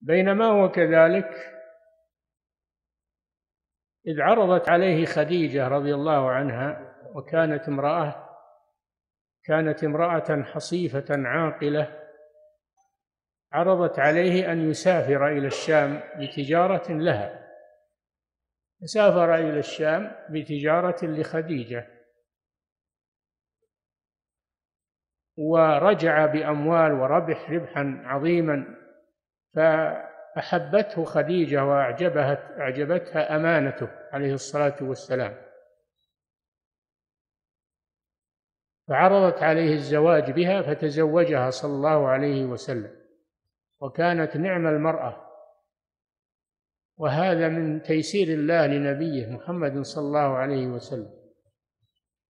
بينما هو كذلك إذ عرضت عليه خديجة رضي الله عنها وكانت امرأة كانت امرأة حصيفة عاقلة عرضت عليه أن يسافر إلى الشام بتجارة لها. سافر إلى الشام بتجارة لخديجة. ورجع بأموال وربح ربحا عظيما. فأحبته خديجة وأعجبها أعجبتها أمانته عليه الصلاة والسلام. فعرضت عليه الزواج بها فتزوجها صلى الله عليه وسلم. وكانت نعم المرأة. وهذا من تيسير الله لنبيه محمد صلى الله عليه وسلم.